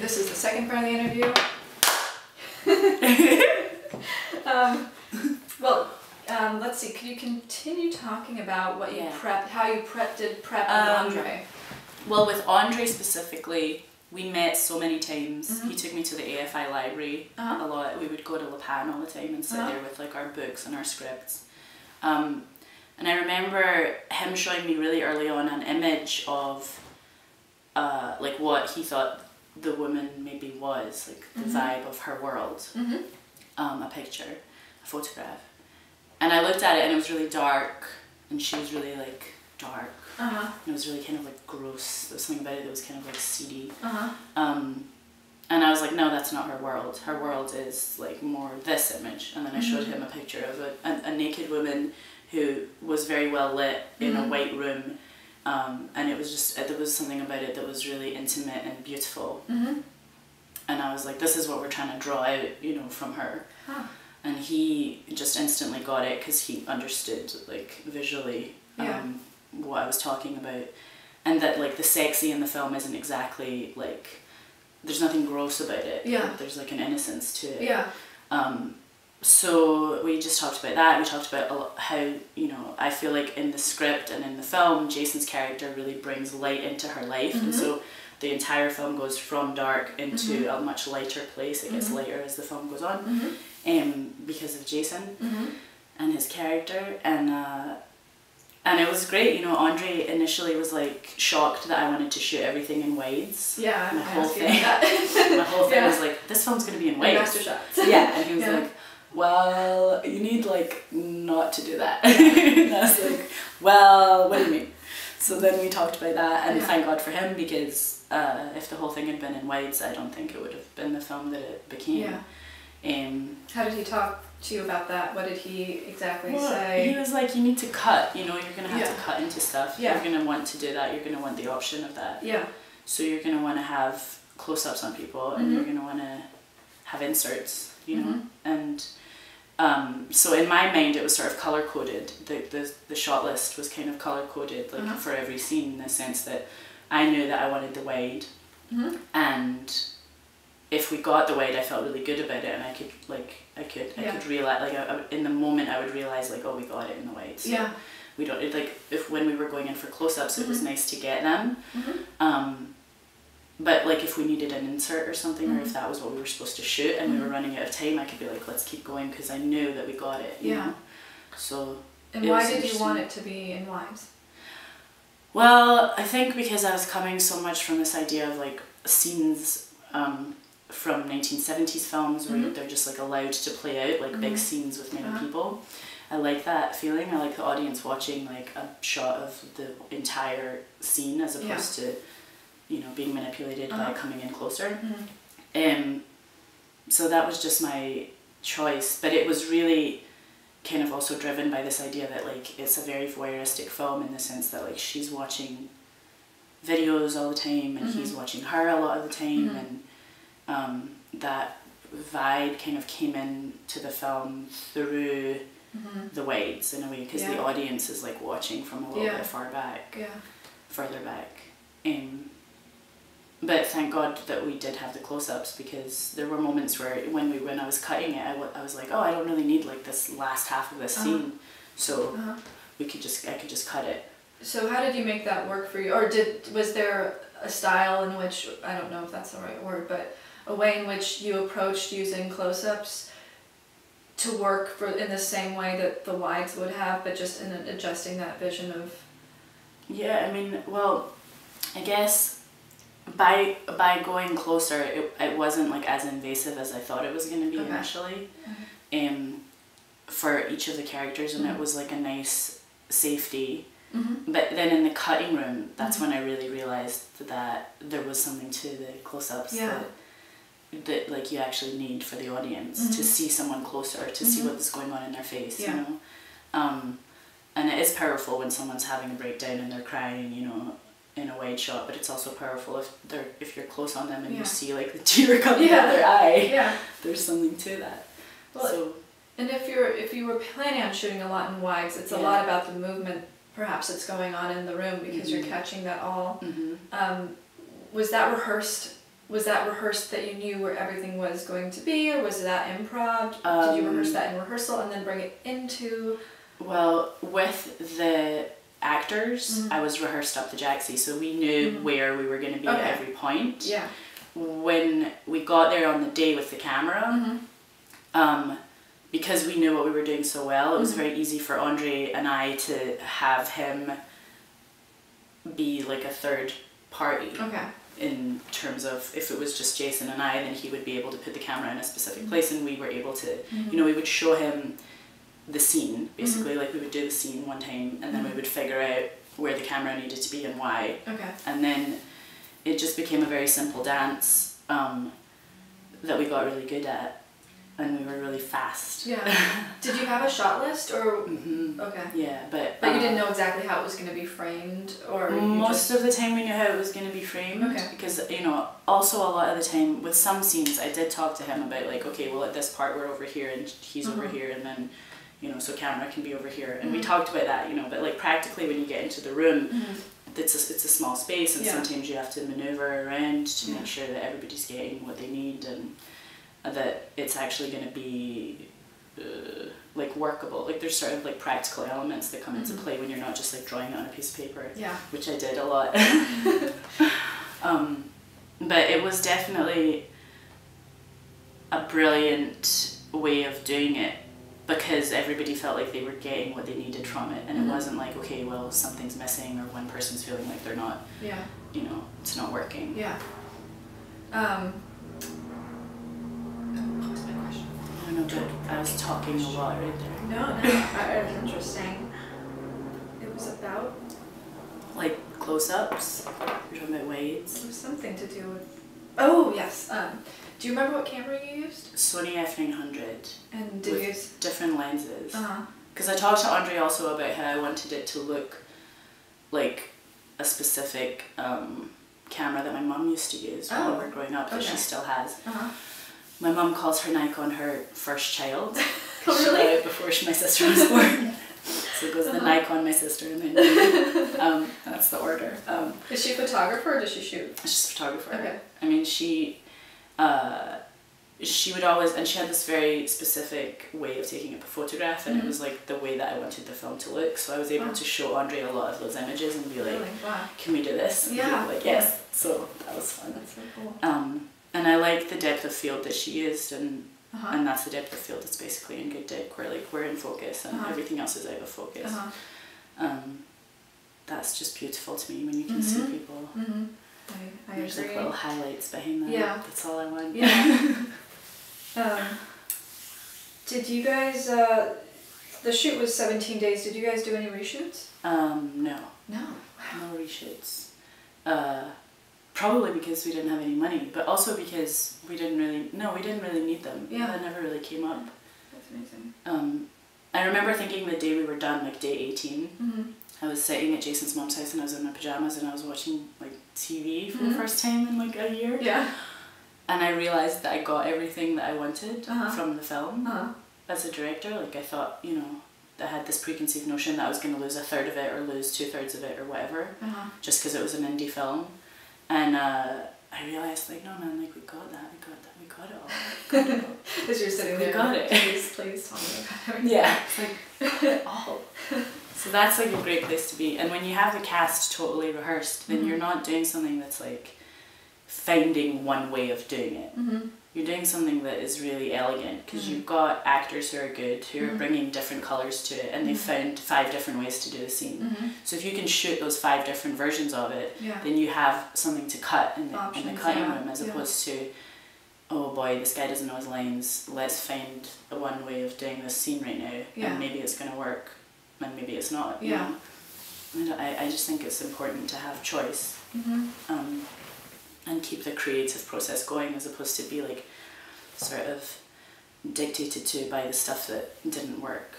This is the second part of the interview. um, well, um, let's see. Could you continue talking about what you Yeah. prepped, how you prep did prep with Um, Andre? Well, with Andre specifically, we met so many times. Mhm. He took me to the AFI library Uh-huh. a lot. We would go to La Panne all the time and sit Uh-huh. there with like our books and our scripts. Um, and I remember him showing me really early on an image of uh, like what he thought the woman maybe was, like the Mhm. vibe of her world. Mm-hmm. um, a picture, a photograph. And I looked at it and it was really dark and she was really like dark. Uh huh. And it was really kind of like gross. There was something about it that was kind of like seedy. Uh huh. Um, and I was like, no, that's not her world. Her world is like more this image. And then I showed Mhm. him a picture of a, a, a naked woman who was very well lit in a Mhm. white room. Um, and it was just, there was something about it that was really intimate and beautiful. Mm-hmm. And I was like, this is what we're trying to draw out, you know, from her Huh. and he just instantly got it because he understood like visually um, what I was talking about and that like the sexy in the film isn't exactly like there's nothing gross about it Yeah. there's like an innocence to it Yeah. um, so we just talked about that we talked about how you know I feel like in the script and in the film Jason's character really brings light into her life and Mhm. so the entire film goes from dark into Mhm. a much lighter place it gets Mhm. lighter as the film goes on Mm-hmm. um, because of Jason Mm-hmm. and his character and uh, and it was great you know Andre initially was like shocked that I wanted to shoot everything in wides Yeah. My I whole thing. that. my whole thing Yeah. was like this film's gonna be in And wides master shots. yeah and he was Yeah. like well you need like not to do that and I was like well what do you mean so then we talked about that and thank God for him because uh, if the whole thing had been in wides, I don't think it would have been the film that it became Yeah. um, How did he talk to you about that? What did he exactly Well, say? He was like, you need to cut. You know, you're gonna have Yeah. to cut into stuff. Yeah. You're gonna want to do that. You're gonna want the option of that. yeah. So you're gonna want to have close-ups on people, and Mhm. you're gonna want to have inserts. You know, Mhm. and um, so in my mind, it was sort of color coded. The the the shot list was kind of color coded, like Uh-huh. for every scene, in the sense that I knew that I wanted the wide, Mm-hmm. and if we got the wide, I felt really good about it, and I could like I could I Yeah. could realize like I, I- in the moment I would realize like oh we got it in the wide. So Yeah. We don't it, like if when we were going in for close ups, it was Mhm. nice to get them. Mm-hmm. Um, but like if we needed an insert or something, or Mhm. if that was what we were supposed to shoot, and we were Mhm. running out of time, I could be like let's keep going because I knew that we got it. You Yeah. Know? So And why did you want it to be in wides? Well, I think because I was coming so much from this idea of like scenes um, from 1970s films where Mhm. they're just like allowed to play out like big Mhm. scenes with many Uh-huh. people. I like that feeling. I like the audience watching like a shot of the entire scene as Yeah. opposed to, you know, being manipulated by Uh-huh. coming in closer. Mm-hmm. Um, so that was just my choice, but it was really kind of also driven by this idea that like it's a very voyeuristic film in the sense that like she's watching videos all the time and he's Mhm. watching her a lot of the time Mhm. and um, that vibe kind of came in to the film through Mm-hmm. the wides in a way because the audience is like watching from a little Yeah. bit far back Yeah. further back. Um, but thank God that we did have the close-ups because there were moments where when we when I was cutting it, I I was like, oh, I don't really need like this last half of this Uh-huh. scene, so Uh-huh. we could just I could just cut it. So how did you make that work for you? Or did was there a style in which I don't know if that's the right word, but a way in which you approached using close-ups to work for in the same way that the wides would have, but just in adjusting that vision of Yeah, I mean, well, I guess by by going closer, it, it wasn't like as invasive as I thought it was going to be Okay. initially. Um, for each of the characters, and Mhm. it was like a nice safety. mm-hmm. But then in the cutting room, that's Mhm. when I really realized that there was something to the close-ups Yeah. that that like you actually need for the audience to Mhm. see someone closer, to see Mhm. what is going on in their face, Yeah. you know. Um, and it is powerful when someone's having a breakdown and they're crying, you know, in a wide shot. But it's also powerful if they're if you're close on them and Yeah. you see like the tear coming Yeah. out their eye. Yeah. There's something to that. Well, so And if you're if you were planning on shooting a lot in wides, it's a lot about the movement perhaps that's going on in the room because you're Mhm. catching that all. mhm. Um, was that rehearsed was that rehearsed that you knew where everything was going to be, or was that improv? Did you rehearse Um, that in rehearsal and then bring it into? Well, with the actors, Mhm. I was rehearsed up the Jaxie, so we knew Mhm. where we were going to be Okay. at every point. Yeah. When we got there on the day with the camera, Mm-hmm. um, because we knew what we were doing so well, it was Mhm. very easy for Andre and I to have him be like a third party Okay. in terms of if it was just Jason and I, then he would be able to put the camera in a specific Mhm. place, and we were able to, you know, we would show him the scene basically, like we would do the scene one time, and then we Mhm. would figure out where the camera needed to be and why, Okay. and then it just became a very simple dance um, that we got really good at, and we were really fast. Yeah. Did you have a shot list or? hmm Okay. Yeah, but But you didn't know exactly how it was going to be framed, or Most just- of the time we knew how it was going to be framed Okay. because you know also a lot of the time with some scenes I did talk to him about like okay well at this part we're over here and he's over Mhm. here and then you know so camera can be over here and we Mhm. talked about that you know but like practically when you get into the room Mhm. it's a, it's a small space and Yeah. sometimes you have to maneuver around to Yeah. make sure that everybody's getting what they need and that it's actually going to be uh, like workable like there's sort of like practical elements that come into Mhm. play when you're not just like drawing it on a piece of paper Yeah. which I did a lot. um, but it was definitely a brilliant way of doing it because everybody felt like they were getting what they needed from it, and Mhm. it wasn't like okay, well something's missing or one person's feeling like they're not, Yeah. you know, it's not working. Yeah. Um. What was my question? I don't know, but I was talking a lot right there. No, no, it was interesting. It was about. Like close-ups. You're talking about It was something to do with. Oh yes. Um. Do you remember what camera you used? Sony F900 And did you use? different lenses. Uh huh. Because I talked to Andre also about how I wanted it to look like a specific um, camera that my mum used to use when Oh, we were growing up, that she still has. Uh huh. My mum calls her Nikon her first child. Oh, She got really? it before she, my sister was born. so it goes the Uh-huh. Nikon, my sister, and then um, that's the order. Um, Is she a photographer or does she shoot? she's a photographer. Okay. I mean, she, uh, she would always, and she had this very specific way of taking a photograph, and Mhm. it was like the way that I wanted the film to look. So I was able Wow. to show Andre a lot of those images and be like, really? Wow. "Can we do this?" And Yeah. like yes. So that was fun. That's so cool. Um, and I like the depth of field that she used, and Uh huh. and that's the depth of field that's basically in good dick, where like we're in focus and Uh-huh. everything else is out of focus. Uh huh. Um, that's just beautiful to me when you can see Mhm. people. Mhm. I, I There's like little highlights behind them. Yeah. That's all I want. Yeah. um, did you guys? Uh, the shoot was seventeen days. Did you guys do any reshoots? Um, no. No. No reshoots. Probably because we didn't have any money, but also because we didn't really. No, we didn't really need them. Yeah. That never really came up. That's amazing. Um, I remember thinking the day we were done, like day eighteen, Mm-hmm. I was sitting at Jason's mom's house and I was in my pajamas and I was watching like TV for Mhm. the first time in like a year, Yeah. and I realized that I got everything that I wanted Uh-huh. from the film. Uh-huh. as a director, like I thought, you know, I had this preconceived notion that I was going to lose a third of it or lose two thirds of it or whatever, Uh-huh. just because it was an indie film. And uh, I realized, like, no, man, like, we got that, we got that, we got it all. We got it all. As you're sitting We there. got it. Please, please tell me about everything. yeah, it's like, all. So that's like a great place to be. And when you have the cast totally rehearsed, then Mhm. you're not doing something that's like finding one way of doing it. Mm-hmm. You're doing something that is really elegant because Mhm. you've got actors who are good, who are Mhm. bringing different colors to it, and they've Mhm. found five different ways to do the scene. Mm-hmm. So if you can shoot those five different versions of it, Yeah. then you have something to cut in the, in the cutting yeah, room as yeah. opposed to, oh boy, this guy doesn't know his lines. Let's find the one way of doing this scene right now, and maybe it's gonna work, and maybe it's not. you Yeah. know? I, I, I just think it's important to have choice Mm-hmm. um, and keep the creative process going as opposed to be like sort of dictated to by the stuff that didn't work.